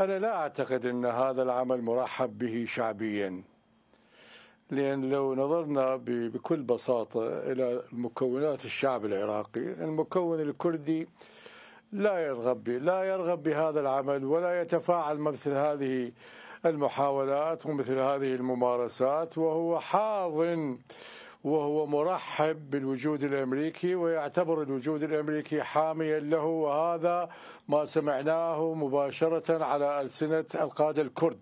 أنا لا أعتقد أن هذا العمل مرحب به شعبيا. لأن لو نظرنا بكل بساطة إلى مكونات الشعب العراقي المكون الكردي لا يرغب به لا يرغب بهذا العمل ولا يتفاعل مثل هذه المحاولات ومثل هذه الممارسات وهو حاضن وهو مرحب بالوجود الأمريكي ويعتبر الوجود الأمريكي حاميا له وهذا ما سمعناه مباشرة على ألسنة القادة الكرد.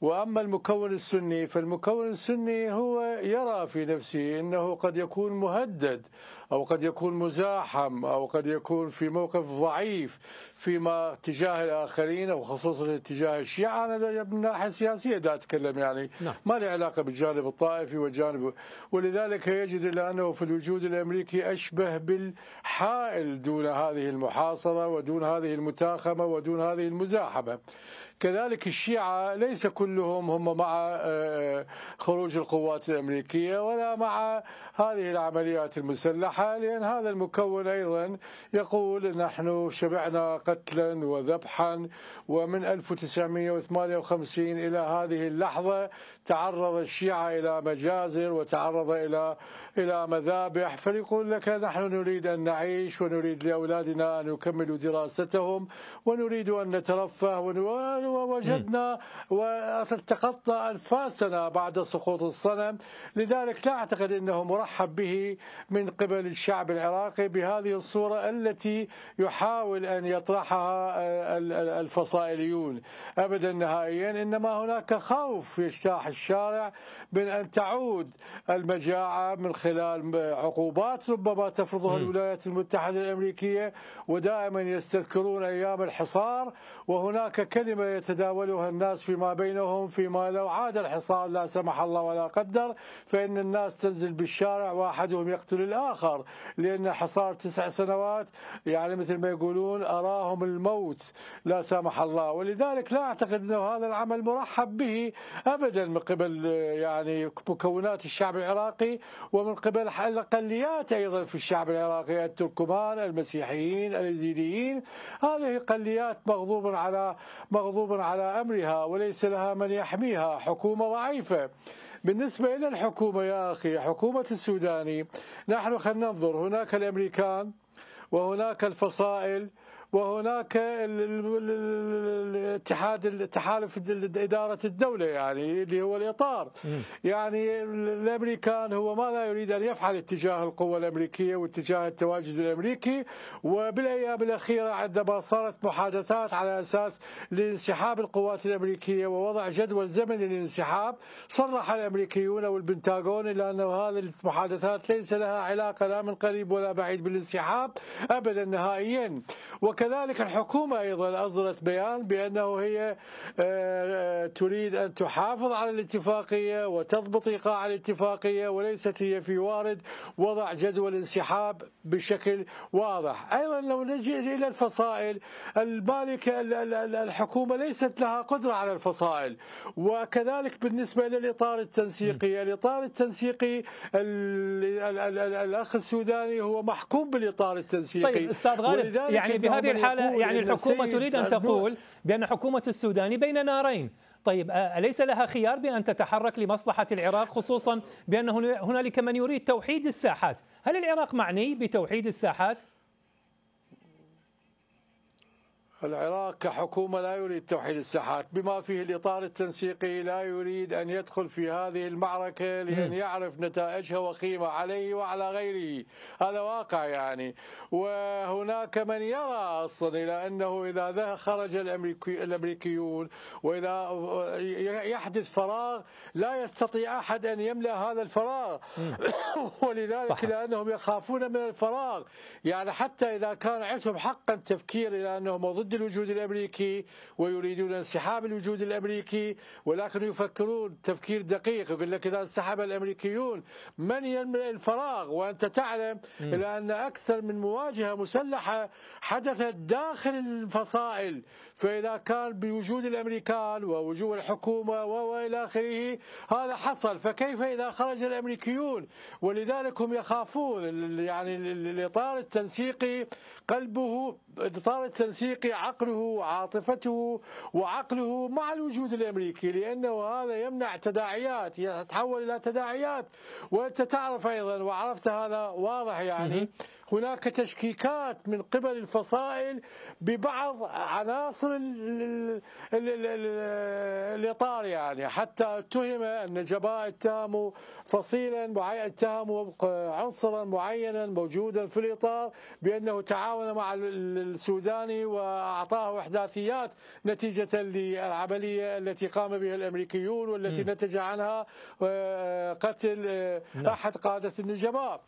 وأما المكون السني فالمكون السني هو يرى في نفسه إنه قد يكون مهدد أو قد يكون مزاحم أو قد يكون في موقف ضعيف فيما تجاه الآخرين أو خصوصا تجاه الشيعة. أنا من الناحيه السياسيه دا أتكلم يعني. نعم. ما له علاقة بالجانب الطائفي والجانب ولذلك يجد إلى انه في الوجود الأمريكي أشبه بالحائل دون هذه المحاصرة ودون هذه المتاخمة ودون هذه المزاحمة. كذلك الشيعة ليس كلهم هم مع آه، خروج القوات الأمريكية ولا مع هذه العمليات المسلحة. لأن هذا المكون أيضا يقول نحن شبعنا قتلا وذبحا ومن 1958 إلى هذه اللحظة تعرض الشيعة إلى مجازر وتعرض إلى إلى مذابح. فيقول لك نحن نريد أن نعيش ونريد لأولادنا أن يكملوا دراستهم ونريد أن نترفه ووجدنا وتقطع ألفاس سنة بعد سقوط الصنم. لذلك لا أعتقد أنه مرحب به من قبل الشعب العراقي بهذه الصورة التي يحاول أن يطرحها الفصائليون. أبدا نهائيا إنما هناك خوف يجتاح الشارع من أن تعود المجاعة من خلال عقوبات ربما تفرضها الولايات المتحدة الأمريكية ودائما يستذكرون أيام الحصار. وهناك كلمة يتداولها الناس فيما بينهم فيما لو عاد الحصار لا سمح الله ولا قدر فإن الناس تنزل بالشارع وأحدهم يقتل الآخر. لأن حصار تسع سنوات يعني مثل ما يقولون أراهم الموت. لا سمح الله. ولذلك لا أعتقد أنه هذا العمل مرحب به أبدا من قبل يعني مكونات الشعب العراقي ومن قبل الأقليات أيضا في الشعب العراقي التركمان المسيحيين اليزيديين. هذه قليات مغضوب على مغضوب على أمرها وليس لها من يحميها حكومة ضعيفة. بالنسبة إلى الحكومة يا أخي حكومة السوداني نحن خلينا ننظر هناك الأمريكان وهناك الفصائل وهناك الاتحاد التحالف إدارة الدولة يعني اللي هو الإطار. يعني الأمريكان هو ماذا يريد أن يفعل اتجاه القوة الأمريكية واتجاه التواجد الأمريكي؟ وبالأيام الأخيرة عندما صارت محادثات على أساس لانسحاب القوات الأمريكية ووضع جدول زمني للانسحاب صرح الأمريكيون والبنتاغون إلى أن هذه المحادثات ليس لها علاقة لا من قريب ولا بعيد بالانسحاب أبدا نهائيا. وك وكذلك الحكومة أيضا أصدرت بيان بأنه هي آه، آه، تريد أن تحافظ على الاتفاقية وتضبط إيقاع الاتفاقية وليست هي في وارد وضع جدول انسحاب بشكل واضح. أيضا لو نجي إلى الفصائل المالكة الحكومة ليست لها قدرة على الفصائل. وكذلك بالنسبة إلى الإطار التنسيقي الإطار التنسيقي الأخ السوداني هو محكوم بالإطار التنسيقي. طيب أستاذ غالب يعني بهذه الحالة يعني الحكومة تريد أن تقول بأن حكومة السودان بين نارين. طيب أليس لها خيار بأن تتحرك لمصلحة العراق خصوصا بأن هنالك من يريد توحيد الساحات؟ هل العراق معني بتوحيد الساحات؟ العراق كحكومة لا يريد توحيد الساحات بما فيه الإطار التنسيقي لا يريد أن يدخل في هذه المعركة لأن يعرف نتائجها وخيمة عليه وعلى غيره. هذا واقع يعني. وهناك من يرى أصلا إلى أنه إذا خرج الأمريكيون وإذا يحدث فراغ لا يستطيع أحد أن يملأ هذا الفراغ. ولذلك. لأنهم يخافون من الفراغ. يعني حتى إذا كان عندهم حقا تفكير إلى أنهم ضد الوجود الأمريكي ويريدون انسحاب الوجود الأمريكي ولكن يفكرون تفكير دقيق يقول لك إذا انسحب الأمريكيون من يملأ الفراغ؟ وأنت تعلم إلى أن أكثر من مواجهة مسلحة حدثت داخل الفصائل. فإذا كان بوجود الأمريكان ووجود الحكومة وإلى آخره هذا حصل. فكيف إذا خرج الأمريكيون؟ ولذلك هم يخافون يعني الاطار التنسيقي قلبه الاطار التنسيقي عقله وعاطفته وعقله مع الوجود الأمريكي لأنه هذا يمنع تداعيات يتحول إلى تداعيات. وأنت تعرف أيضا وعرفت هذا واضح يعني. هناك تشكيكات من قبل الفصائل ببعض عناصر الإطار يعني. حتى اتهم النجباء اتهموا فصيلا اتهموا عنصرا معينا موجودا في الإطار بأنه تعاون مع السوداني وأعطاه إحداثيات نتيجة للعملية التي قام بها الأمريكيون والتي نتج عنها آه، قتل آه، نعم. أحد قادة النجباء.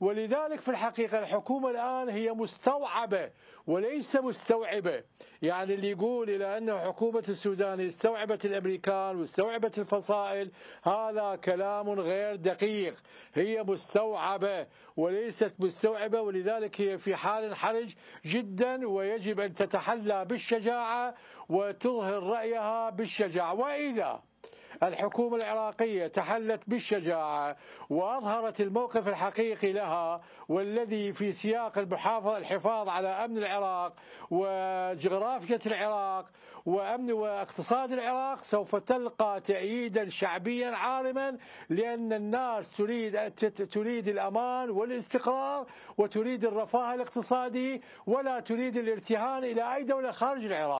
ولذلك في الحقيقة الحكومة الآن هي مستوعبة وليس مستوعبة. يعني اللي يقول إلى أن حكومة السودان استوعبت الأمريكان واستوعبت الفصائل هذا كلام غير دقيق. هي مستوعبة وليست مستوعبة ولذلك هي في حال حرج جدا ويجب أن تتحلى بالشجاعة وتظهر رأيها بالشجاعة. وإذا الحكومة العراقية تحلت بالشجاعة وأظهرت الموقف الحقيقي لها والذي في سياق المحافظة الحفاظ على أمن العراق وجغرافية العراق وأمن واقتصاد العراق سوف تلقى تأييدا شعبيا عارما لأن الناس تريد تريد الأمان والاستقرار وتريد الرفاه الاقتصادي ولا تريد الارتهان إلى أي دولة خارج العراق.